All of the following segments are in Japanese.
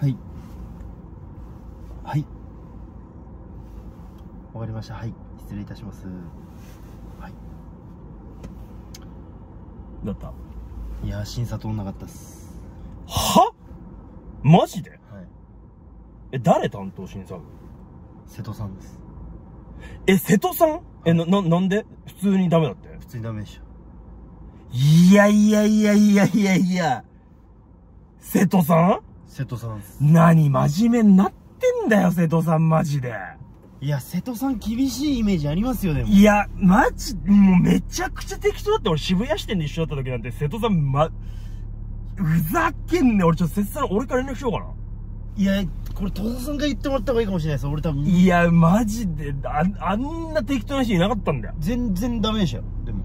はい。はい。わかりました。はい。失礼いたします。はい。だった？いやー審査通んなかったっす。は？マジで？はい。え、誰担当審査部？瀬戸さんです。え、瀬戸さん？え、な、な、なんで？普通にダメだって？普通にダメでしょいやいやいやいやいやいや。瀬戸さん？瀬戸さん何真面目になってんだよ、瀬戸さんマジで。いや瀬戸さん厳しいイメージありますよでもいや、マジ、もうめちゃくちゃ適当だって。俺渋谷支店で一緒だった時なんて瀬戸さんま、ふざけんね俺ちょっと瀬戸さん俺から連絡しようかな。いやこれ戸田さんが言ってもらった方がいいかもしれないです俺多分いや、マジで、あ、あんな適当な人いなかったんだよ。全然ダメでしたよでも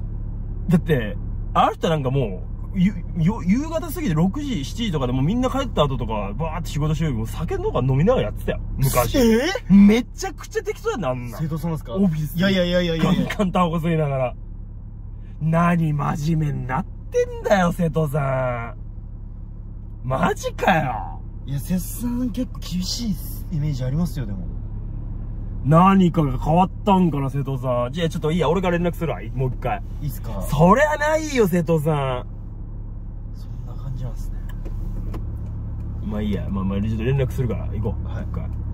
だって、あの人なんかもう、夕方過ぎで6時、7時とかでもうみんな帰った後とか、バーって仕事しようもう酒とか飲みながらやってたよ。昔。えめちゃくちゃ適当やんな、あんな瀬。戸さんですか？オフィスいやいやいやいやいやいやガンタバコ吸いながら。何真面目になってんだよ、瀬戸さん。マジかよ。いや瀬戸さん結構厳しいイメージありますよでも何かが変わったんかな、瀬戸さん。じゃあちょっといいや、俺から連絡するわ。もう一回。いいっすか？そりゃないよ、瀬戸さそんじなんですねん。まあいいや、まあまあ、ちょっと連絡するから、行こう。はい